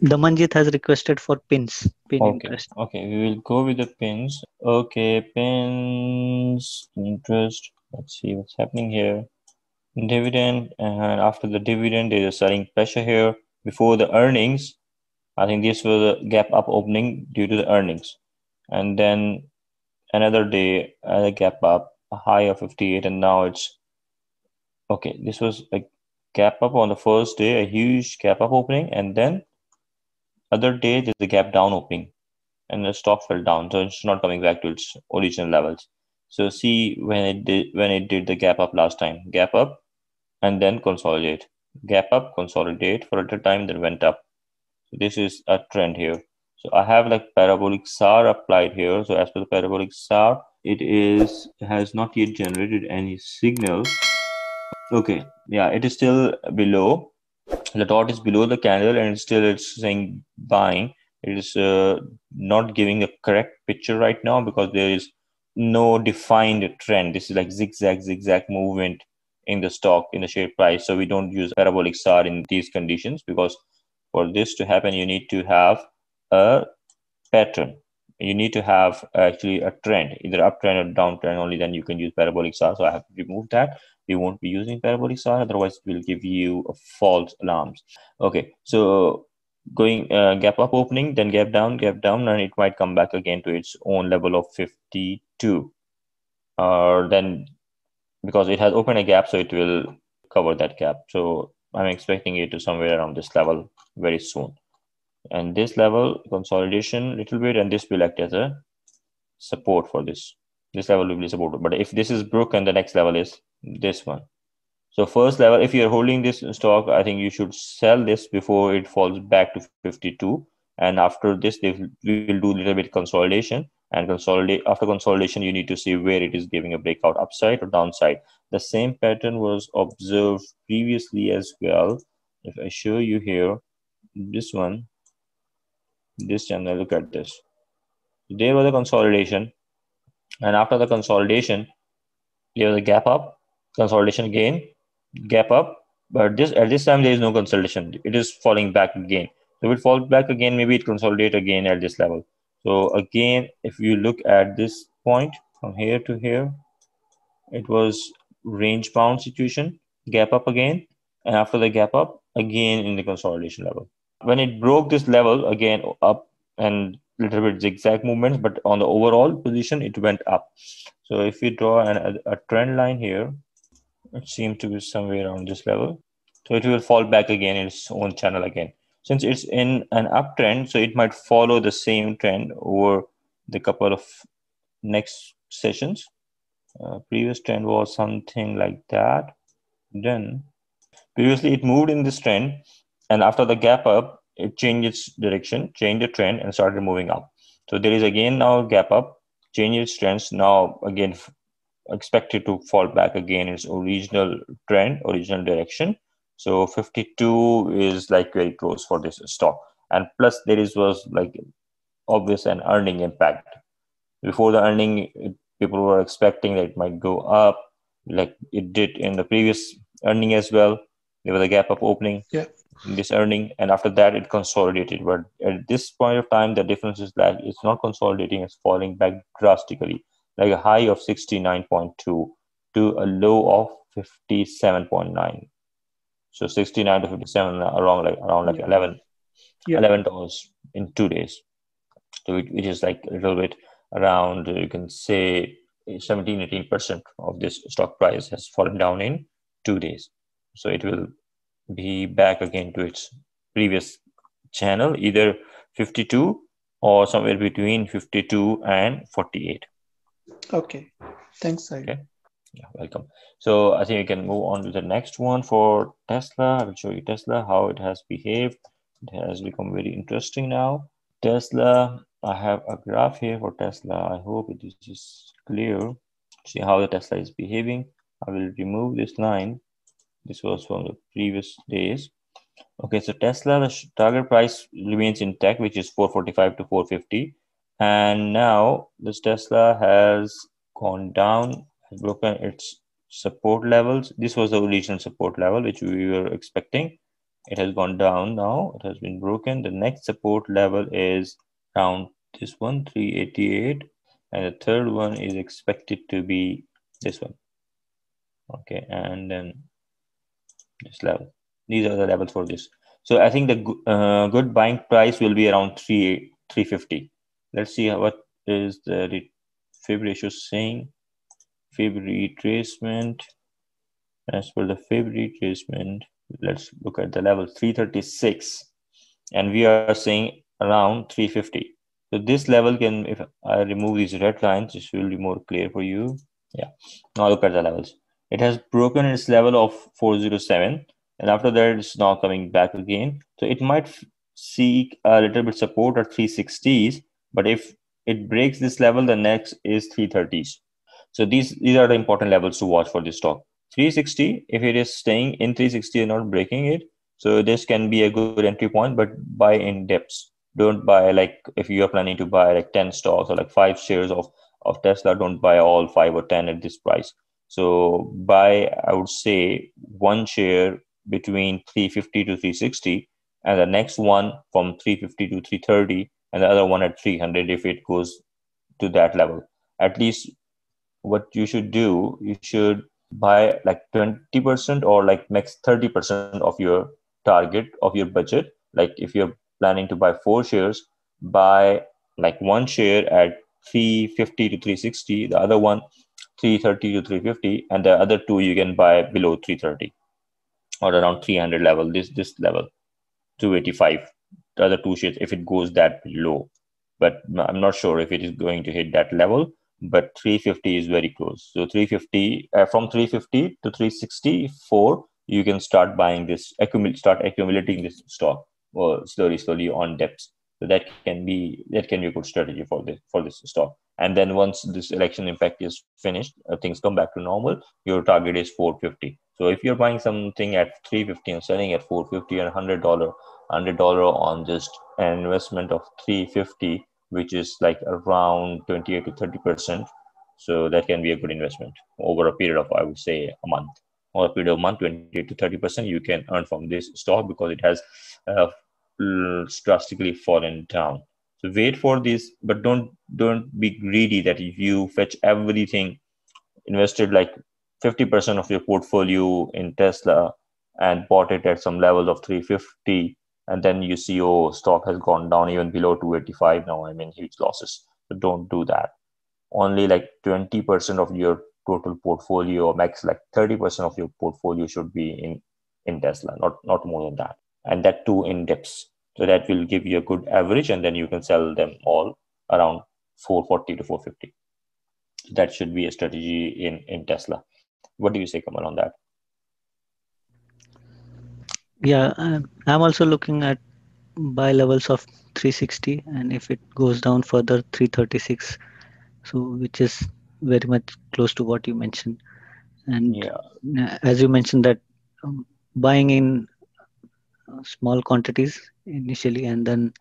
Damanjit has requested for pins. Pin Okay, interest. okay, we will go with the pins. Okay, pins, interest. Let's see what's happening here. Dividend, and after the dividend, there's a selling pressure here. Before the earnings, I think this was a gap up opening due to the earnings. And then another day, a gap up, a high of 58, and now it's okay. This was a gap up on the first day, a huge gap up opening, and then other day there's a gap down opening and the stock fell down so it's not coming back to its original levels. So see when it did when it did the gap up last time. Gap up and then consolidate. Gap up consolidate for a time then went up. So this is a trend here. So i have like parabolic SAR applied here. So as per the parabolic SAR it is has not yet generated any signal. Okay yeah it is still below the dot is below the candle and still it's saying buying. It is uh, not giving a correct picture right now because there is no defined trend. This is like zigzag zigzag movement in the stock in the share price. So we don't use parabolic SAR in these conditions because for this to happen you need to have a pattern. You need to have actually a trend either uptrend or downtrend only then you can use parabolic SAR so i have removed that we won't be using parabolic SAR otherwise it will give you a false alarms. Okay so going uh, gap up opening then gap down gap down and it might come back again to its own level of 52 or uh, then because it has opened a gap so it will cover that gap. So i'm expecting it to somewhere around this level very soon. And this level consolidation little bit and this will act as a support for this. This level will be supported. But if this is broken the next level is this one. So first level if you're holding this stock i think you should sell this before it falls back to 52 and after this they will do a little bit consolidation. And consolidate after consolidation you need to see where it is giving a breakout upside or downside. The same pattern was observed previously as well. If i show you here this one this channel look at this. There was a consolidation. And after the consolidation there was a gap up consolidation again gap up but this at this time there is no consolidation. It is falling back again. So if it falls back again maybe it consolidate again at this level. So again if you look at this point from here to here it was range bound situation gap up again and after the gap up again in the consolidation level. When it broke this level again up and little bit zigzag movements but on the overall position it went up. So if we draw an, a, a trend line here it seems to be somewhere around this level. So it will fall back again in its own channel again. Since it's in an uptrend so it might follow the same trend over the couple of next sessions. Uh, previous trend was something like that. Then previously it moved in this trend and after the gap up it changed its direction changed the trend and started moving up. So there is again now gap up change its trends now again expected to fall back again its original trend original direction. So 52 is like very close for this stock. And plus there is was like obvious an earning impact. Before the earning people were expecting that it might go up like it did in the previous earning as well. There was a gap up opening yeah. this earning and after that it consolidated. But at this point of time the difference is that it's not consolidating it's falling back drastically like a high of 69.2 to a low of 57.9 so 69 to 57 uh, around like around like 11 yeah. 11 dollars in two days so it, which is like a little bit around uh, you can say 17 18 percent of this stock price has fallen down in two days so it will be back again to its previous channel, either 52 or somewhere between 52 and 48. Okay. Thanks, Sai. Okay. Yeah, welcome. So I think we can move on to the next one for Tesla. I will show you Tesla, how it has behaved. It has become very interesting now. Tesla, I have a graph here for Tesla. I hope it is clear. See how the Tesla is behaving. I will remove this line this was from the previous days. Okay, so Tesla, the target price remains intact, which is 445 to 450. And now this Tesla has gone down, has broken its support levels. This was the original support level, which we were expecting. it has gone down now. It has been broken. The next support level is around this one, 388. And the third one is expected to be this one. Okay, and then this level. These are the levels for this. So I think the uh, good buying price will be around 3 350. Let's see what is the fib ratio saying. Fib retracement. As for the fib retracement, let's look at the level 336 and we are saying around 350 so this level can if i remove these red lines this will be more clear for you. Yeah. Now look at the levels. It has broken its level of 407 and after that it's now coming back again. So it might seek a little bit support at 360s but if it breaks this level the next is 330s so these these are the important levels to watch for this stock. 360 if it is staying in 360 and not breaking it so this can be a good entry point but buy in dips. Don't buy like if you are planning to buy like 10 stocks or like five shares of of tesla don't buy all five or 10 at this price. So buy i would say one share between 350 to 360 and the next one from 350 to 330 and the other one at 300 if it goes to that level. At least what you should do you should buy like 20% or like max 30% of your target of your budget. Like if you're planning to buy four shares buy like one share at 350 to 360 the other one 330 to 350 and the other two you can buy below 330 or around 300 level this this level 285 the other two shares if it goes that low but i'm not sure if it is going to hit that level but 350 is very close. So 350 uh, from 350 to 364, you can start buying this, accumulate, start accumulating this stock or slowly, slowly on depths. So that can be that can be a good strategy for this for this stock. And then once this election impact is finished, uh, things come back to normal. Your target is 450. So if you're buying something at 350 and selling at 450 and 100 dollar, 100 dollar on just an investment of 350 which is like around 28 to 30 percent so that can be a good investment over a period of i would say a month. Or a period of month 28 to 30 percent you can earn from this stock because it has uh, drastically fallen down. So wait for this but don't don't be greedy that if you fetch everything invested like 50% of your portfolio in tesla and bought it at some level of 350 and then you see oh stock has gone down even below 285 now. I mean huge losses. So don't do that. Only like 20% of your total portfolio or max like 30% of your portfolio should be in in tesla not not more than that. And that too in dips. So that will give you a good average and then you can sell them all around 440 to 450 that should be a strategy in in tesla what do you say kamal on that? Yeah i'm also looking at buy levels of 360 and if it goes down further 336 so which is very much close to what you mentioned. And yeah. as you mentioned that um, buying in uh, small quantities initially and then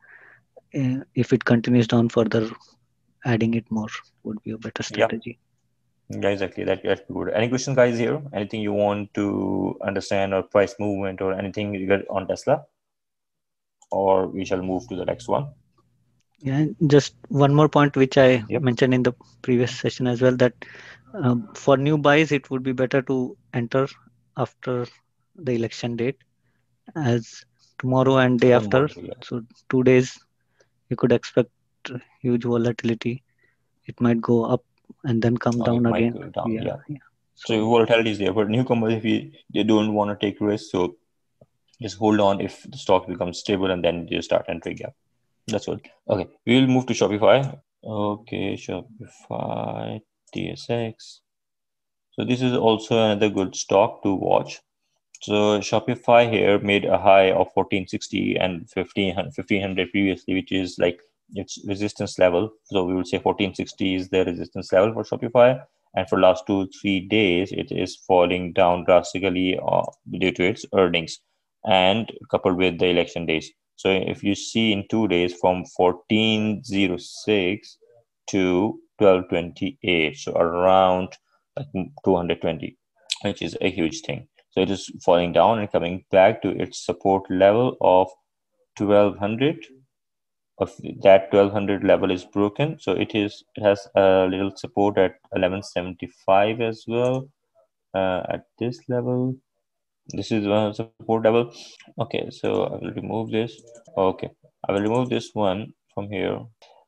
uh, if it continues down further adding it more would be a better strategy. yeah, exactly. That, that's good. Any questions, guys, here? Anything you want to understand or price movement or anything you get on Tesla? Or we shall move to the next one. Yeah, just one more point which I yep. mentioned in the previous session as well that um, for new buys it would be better to enter after the election date as tomorrow and day after. Yeah. So two days you could expect huge volatility. It might go up and then come oh, down again. Down, yeah, yeah. yeah. So, so volatility is there, but newcomers if you, they don't want to take risks, so just hold on if the stock becomes stable and then you start entering. Yeah, that's good. Okay, we will move to Shopify. Okay, Shopify TSX. So this is also another good stock to watch. So Shopify here made a high of 1460 and 1500 previously, which is like its resistance level. So we will say 1460 is the resistance level for Shopify. And for last two, three days, it is falling down drastically uh, due to its earnings and coupled with the election days. So if you see in two days from 1406 to 1228, so around like 220, which is a huge thing. So it is falling down and coming back to its support level of 1200 of that 1200 level is broken. So it is it has a little support at 1175 as well uh, at this level. This is one support level. Okay so i will remove this. Okay i will remove this one from here.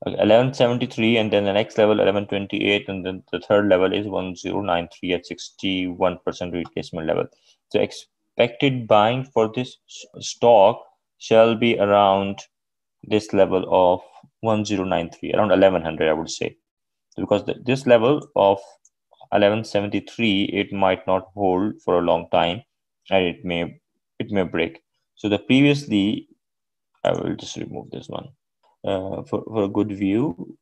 Okay, 1173 and then the next level 1128 and then the third level is 1093 at 61 percent retracement level. So expected buying for this stock shall be around this level of 1093 around 1100 i would say. Because the, this level of 1173 it might not hold for a long time and it may it may break. So the previously i will just remove this one uh, for, for a good view.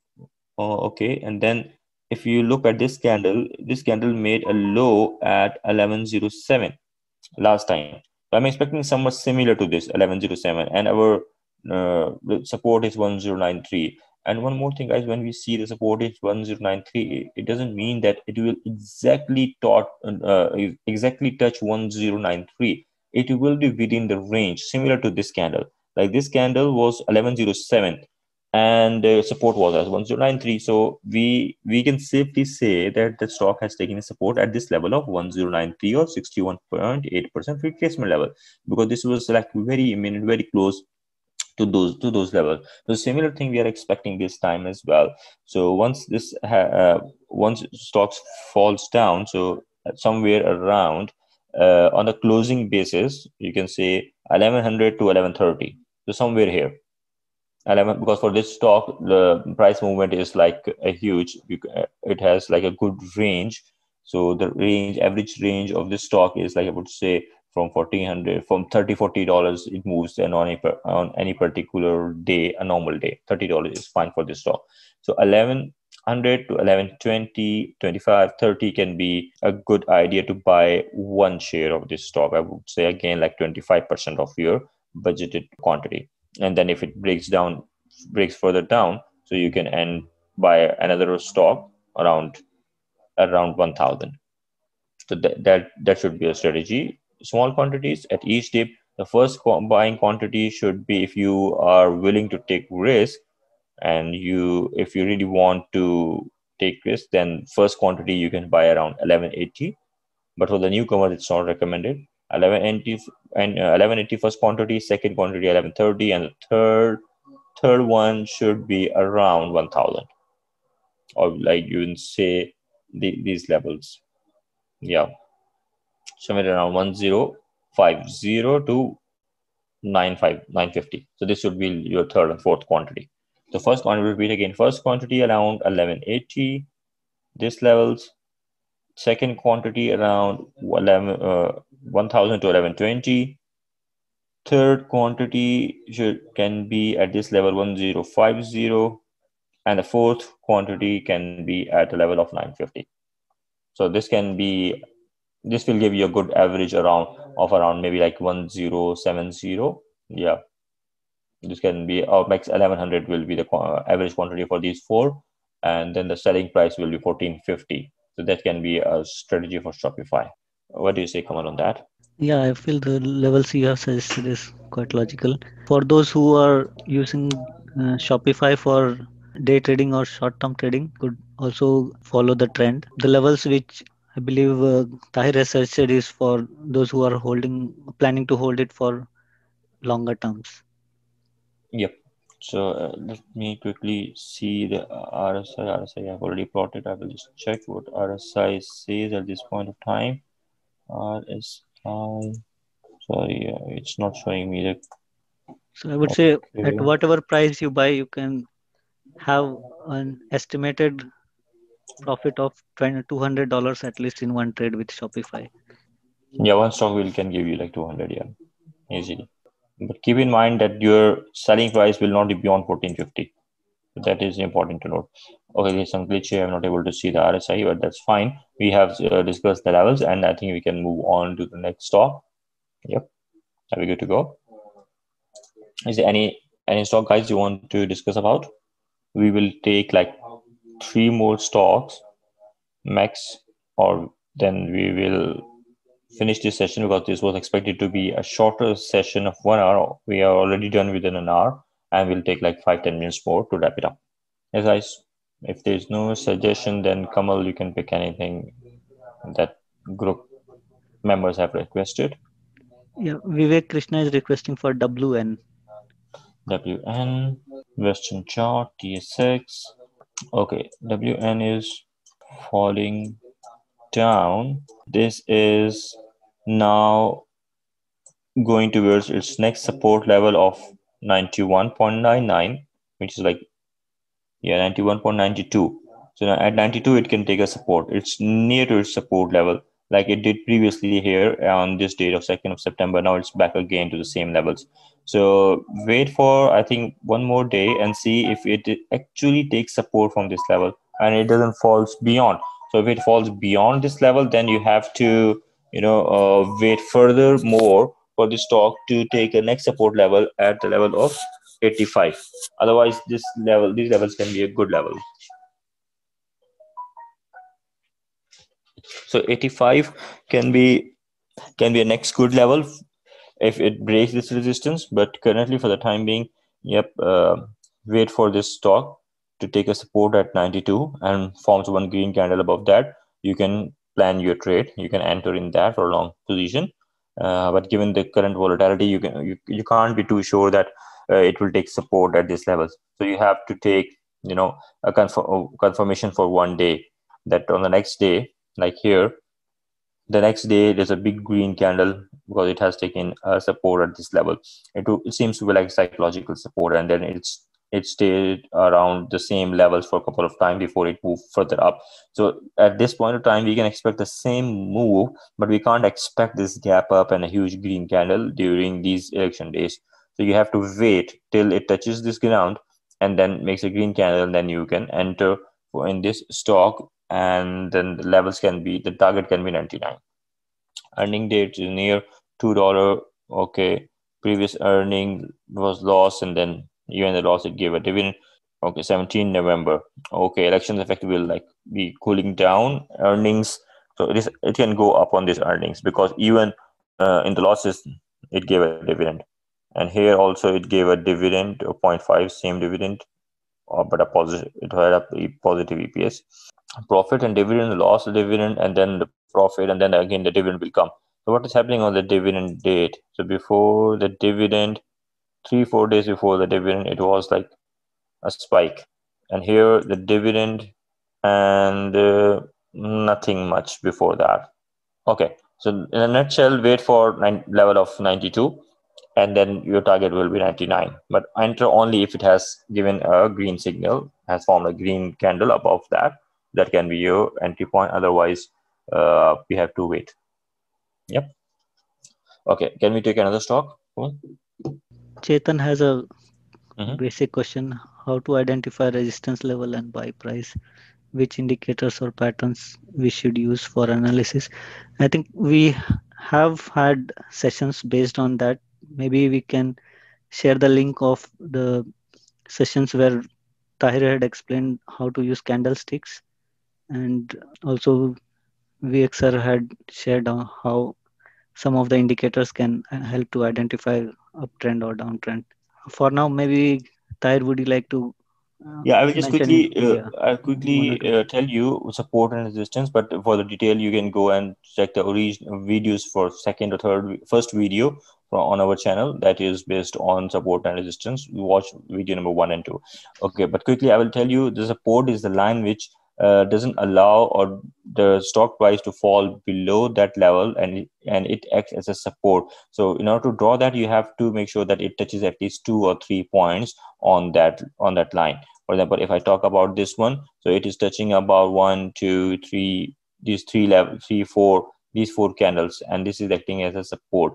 Oh, okay. And then if you look at this candle this candle made a low at 1107 last time. I'm expecting somewhat similar to this 1107 and our Uh, the support is 1093 and one more thing guys when we see the support is 1093 it doesn't mean that it will exactly taught, uh, uh exactly touch 1093 it will be within the range similar to this candle. Like this candle was 1107 and the support was as 1093 so we we can safely say that the stock has taken a support at this level of 1093 or 61.8 percent retracement level because this was like very i mean very close to those to those levels. The similar thing we are expecting this time as well. So once this uh, once stocks falls down so somewhere around uh, on a closing basis you can say 1100 to 1130 so somewhere here. 11 because for this stock the price movement is like a huge it has like a good range. So the range average range of this stock is like i would say from 1400 from 30 40 dollars it moves and on, a, on any particular day a normal day. 30 dollars is fine for this stock. So 1100 to 1120 25 30 can be a good idea to buy one share of this stock. I would say again like 25% of your budgeted quantity. And then if it breaks down breaks further down so you can end buy another stock around around 1000 so that, that that should be a strategy small quantities at each dip. The first buying quantity should be if you are willing to take risk and you if you really want to take risk then first quantity you can buy around 1180 but for the newcomer it's not recommended. 1180 and uh, 1180 first quantity second quantity 1130 and the third third one should be around 1000 or like you can say the, these levels. Yeah somewhere around 1050 to 95 950 so this would be your third and fourth quantity. The first one will repeat again. First quantity around 1180 this levels. Second quantity around 11, uh, 1000 to 1120 third quantity should can be at this level 1050 and the fourth quantity can be at the level of 950 so this can be this will give you a good average around of around maybe like 1070 yeah. This can be our max 1100 will be the average quantity for these four and then the selling price will be 1450 so that can be a strategy for shopify. What do you say Kamal on that? Yeah i feel the levels you have suggested is quite logical. For those who are using uh, shopify for day trading or short term trading could also follow the trend. The levels which I believe uh, Tahir has said is for those who are holding, planning to hold it for longer terms. Yep. So uh, let me quickly see the RSI. RSI I've already plotted. I will just check what RSI says at this point of time. RSI. Sorry, uh, it's not showing me the. So I would okay. say at whatever price you buy, you can have an estimated profit of $200 at least in one trade with Shopify. Yeah, one stock will can give you like 200, yeah, easily. But keep in mind that your selling price will not be beyond 1450. That is important to note. Okay, there's some glitch here. I'm not able to see the RSI, but that's fine. We have uh, discussed the levels, and I think we can move on to the next stock. Yep, are we good to go? Is there any any stock guys you want to discuss about? We will take like three more stocks max or then we will finish this session because this was expected to be a shorter session of one hour. We are already done within an hour and we'll take like five ten minutes more to wrap it up. Yes, guys, if there's no suggestion, then Kamal, you can pick anything that group members have requested. Yeah, Vivek Krishna is requesting for WN. WN, Weston chart, TSX. Okay, WN is falling down. This is now going towards its next support level of 91.99, which is like, yeah, 91.92. So now at 92, it can take a support. It's near to its support level, like it did previously here on this date of 2nd of September. Now it's back again to the same levels. So wait for, I think, one more day and see if it actually takes support from this level and it doesn't falls beyond. So if it falls beyond this level, then you have to, you know, uh, wait further more for the stock to take a next support level at the level of 85. Otherwise, this level, these levels can be a good level. So 85 can be can be a next good level if it breaks this resistance. But currently, for the time being, yep, uh, wait for this stock to take a support at 92 and forms one green candle above that. You can plan your trade. You can enter in that for a long position. Uh, but given the current volatility, you can you, you can't be too sure that uh, it will take support at these levels. So you have to take you know a confirm, confirmation for one day that on the next day, like here, the next day there's a big green candle because it has taken a support at this level. It, it seems to be like psychological support, and then it's it stayed around the same levels for a couple of times before it moved further up. So at this point of time, we can expect the same move, but we can't expect this gap up and a huge green candle during these election days. So you have to wait till it touches this ground and then makes a green candle, and then you can enter in this stock, and then the levels can be the target can be 99. Earning date is near two dollar. Okay, previous earning was lost, and then even the loss it gave a dividend okay 17 november okay elections effect will like be cooling down earnings so it is it can go up on these earnings because even uh, in the losses it gave a dividend and here also it gave a dividend of 0.5 same dividend uh, but a positive it had a positive eps profit and dividend loss dividend and then the profit and then again the dividend will come. So what is happening on the dividend date? So before the dividend three four days before the dividend it was like a spike. And here the dividend and uh, nothing much before that. Okay so in a nutshell wait for nine, level of 92 and then your target will be 99 but enter only if it has given a green signal has formed a green candle above that that can be your entry point. Otherwise uh, we have to wait. Yep. Okay can we take another stock Chetan has a mm-hmm. basic question. How to identify resistance level and buy price? Which indicators or patterns we should use for analysis? I think we have had sessions based on that. Maybe we can share the link of the sessions where tahir had explained how to use candlesticks and also vxr had shared how some of the indicators can help to identify uptrend or downtrend. For now, maybe Tahir, would you like to? Uh, yeah, I will just quickly, uh. I'll quickly uh, tell you support and resistance. But for the detail, you can go and check the original videos for second or third, first video on our channel that is based on support and resistance. You watch video number one and two. Okay, but quickly, I will tell you the support is the line which uh, doesn't allow or the stock price to fall below that level and and it acts as a support. So in order to draw that you have to make sure that it touches at least two or three points on that on that line. For example if i talk about this one so it is touching about one two three these three level three four these four candles and this is acting as a support.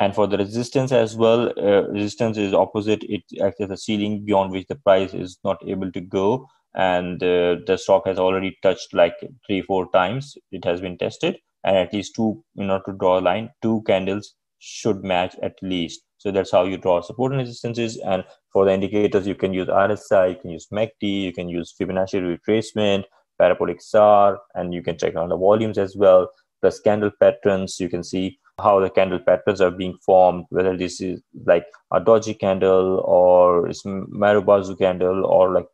And for the resistance as well uh, resistance is opposite. It acts as a ceiling beyond which the price is not able to go and uh, the stock has already touched like three four times it has been tested. And at least two in order to draw a line two candles should match at least. So that's how you draw support and resistances. And for the indicators you can use rsi you can use macd you can use fibonacci retracement parabolic sar and you can check on the volumes as well plus candle patterns. You can see how the candle patterns are being formed whether this is like a doji candle or it's marubozu candle or like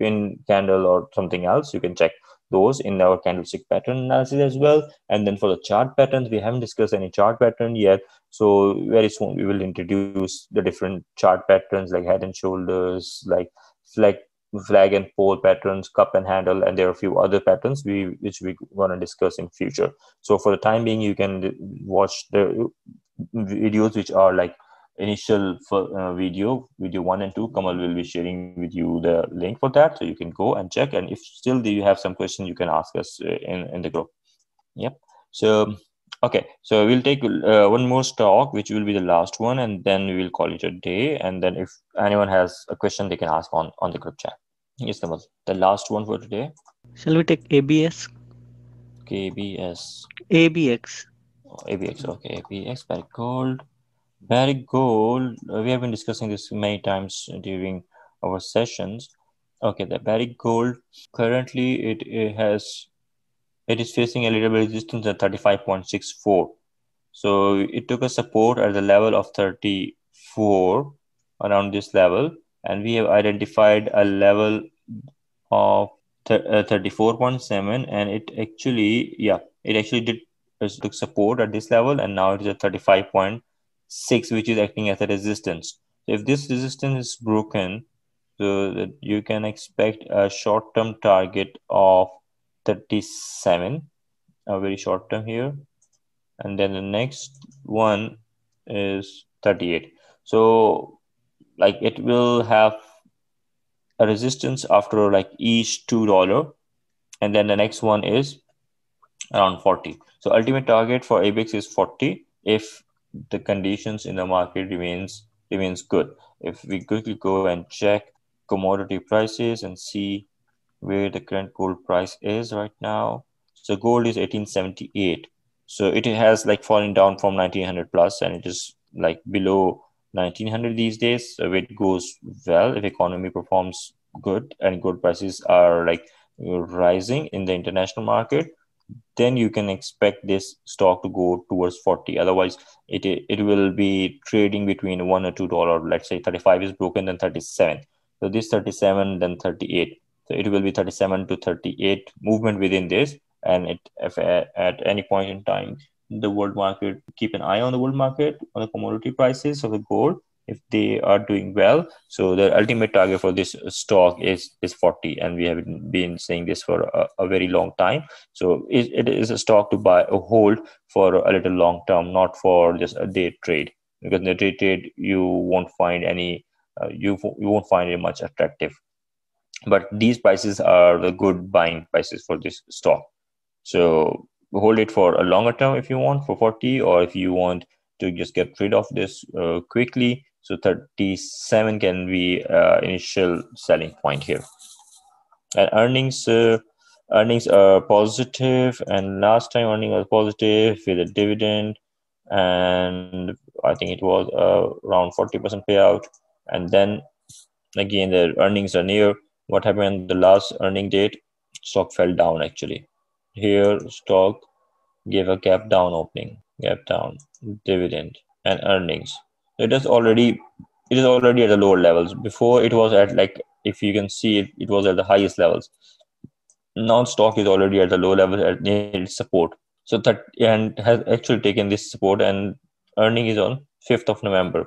pin candle or something else you can check those in our candlestick pattern analysis as well. And then for the chart patterns we haven't discussed any chart pattern yet. So very soon we will introduce the different chart patterns like head and shoulders like flag flag and pole patterns cup and handle and there are a few other patterns we which we want to discuss in future. So for the time being you can watch the videos which are like initial uh, video video one and two kamal will be sharing with you the link for that so you can go and check and if still you have some question you can ask us uh, in in the group. Yep. So okay so we'll take uh, one more stock which will be the last one and then we will call it a day and then if anyone has a question they can ask on on the group chat. Yes kamal the last one for today. Shall we take abs kbs abx oh, abx okay abx by gold Barrick Gold, we have been discussing this many times during our sessions. Okay, the Barrick Gold currently it, it has it is facing a little bit resistance at 35.64. So it took a support at the level of 34 around this level, and we have identified a level of th- uh, 34.7, and it actually yeah it actually did took support at this level, and now it is at 35. 6 which is acting as a resistance. So if this resistance is broken so that you can expect a short term target of 37 a very short term here. And then the next one is 38 so like it will have a resistance after like each two dollar. And then the next one is around 40 so ultimate target for abx is 40 if the conditions in the market remains remains good. If we quickly go and check commodity prices and see where the current gold price is right now. So gold is 1878. So it has like fallen down from 1900 plus and it is like below 1900 these days. So it goes well if economy performs good and gold prices are like rising in the international market then you can expect this stock to go towards 40 otherwise it it will be trading between 1 or 2 dollar. Let's say 35 is broken then 37 so this 37 then 38 so it will be 37 to 38 movement within this. And it if uh, at any point in time the world market keep an eye on the world market on the commodity prices of the gold if they are doing well. So the ultimate target for this stock is is 40 and we have been saying this for a, a very long time. So it, it is a stock to buy a hold for a little long term not for just a day trade. Because in the day trade you won't find any uh, you, you won't find it much attractive. But these prices are the good buying prices for this stock. So hold it for a longer term if you want for 40 or if you want to just get rid of this uh, quickly so 37 can be uh, initial selling point here. And earnings uh, earnings are positive, and last time earning was positive with a dividend, and I think it was uh, around 40% payout. And then again, the earnings are near. What happened the last earning date? Stock fell down actually. Here, stock gave a gap down opening, gap down, dividend, and earnings it is already it is already at the lower levels. Before it was at like if you can see it it was at the highest levels. Now stock is already at the low level at near support. So that and has actually taken this support and earning is on 5th of november.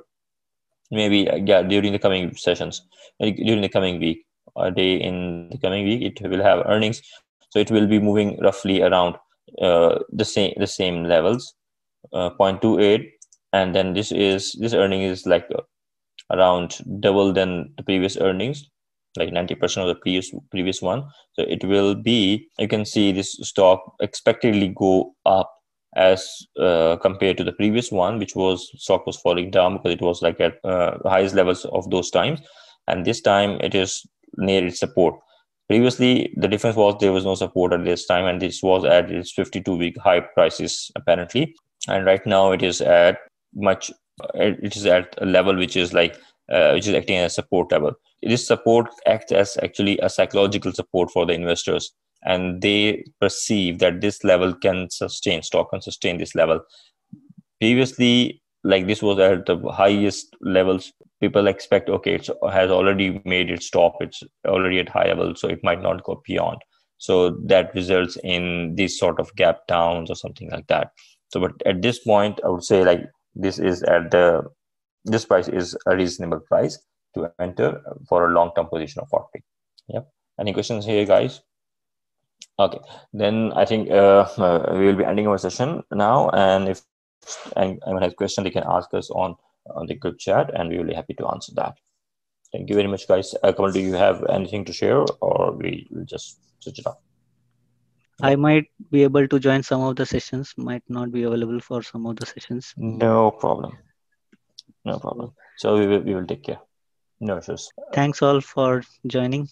Maybe yeah during the coming sessions during the coming week a day in the coming week it will have earnings. So it will be moving roughly around uh, the same the same levels uh, 0.28 and then this is this earning is like uh, around double than the previous earnings like 90% of the previous previous one. So it will be you can see this stock expectedly go up as uh, compared to the previous one which was stock was falling down because it was like at uh, highest levels of those times. And this time it is near its support. Previously the difference was there was no support at this time and this was at its 52 week high prices apparently. And right now it is at much it is at a level which is like uh, which is acting as support level this support acts as actually a psychological support for the investors and they perceive that this level can sustain stock can sustain this level. Previously like this was at the highest levels. People expect okay it has already made its top it's already at high level so it might not go beyond. So that results in these sort of gap downs or something like that. So but at this point i would say like this is at the this price is a reasonable price to enter for a long term position of 40 yep. Any questions here guys? Okay. Then i think uh, uh, we will be ending our session now and if anyone has question they can ask us on on the group chat and we will be happy to answer that. Thank you very much guys. Uh, Kamal, do you have anything to share or we will just switch it off I might be able to join some of the sessions, might not be available for some of the sessions. no problem no problem so we will, we will take care no issues Thanks all for joining.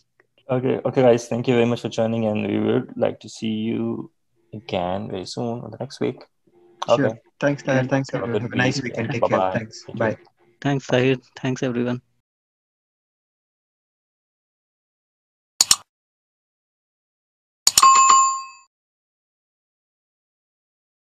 okay okay guys thank you very much for joining and we would like to see you again very soon on the next week okay Sure. Thanks, Tahir. Thanks, Have a everyone. good Have a nice week. weekend. Take Bye-bye. care. Thanks. Thank you. Bye. Thanks, Sahir. Thanks, everyone.